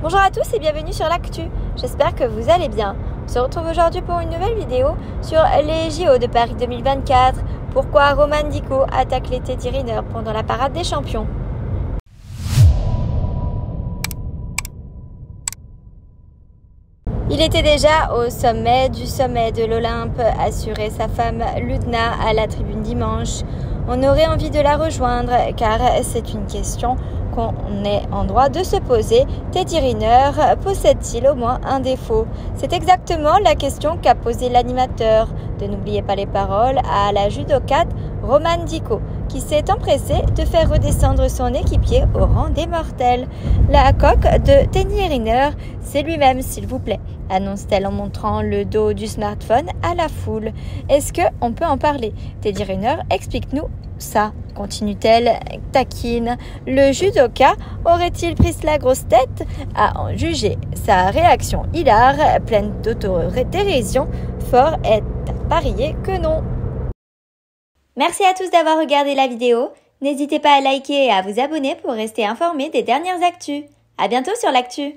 Bonjour à tous et bienvenue sur l'actu. J'espère que vous allez bien. On se retrouve aujourd'hui pour une nouvelle vidéo sur les JO de Paris 2024. Pourquoi Roman Dico attaque les Teddy Riner pendant la parade des champions? Il était déjà au sommet du sommet de l'Olympe, assurait sa femme Ludna à la tribune dimanche. On aurait envie de la rejoindre car c'est une question qu'on est en droit de se poser. Teddy Riner possède-t-il au moins un défaut? C'est exactement la question qu'a posée l'animateur. De n'oubliez pas les paroles à la judocate Roman Dico qui s'est empressé de faire redescendre son équipier au rang des mortels. La coque de Teddy Riner, c'est lui-même, s'il vous plaît, annonce-t-elle en montrant le dos du smartphone à la foule. Est-ce que on peut en parler? Teddy Riner, explique-nous ça, continue-t-elle, taquine. Le judoka aurait-il pris la grosse tête? À en juger sa réaction hilare, pleine d'autodérision, fort est à parier que non. Merci à tous d'avoir regardé la vidéo. N'hésitez pas à liker et à vous abonner pour rester informé des dernières actus. À bientôt sur l'actu.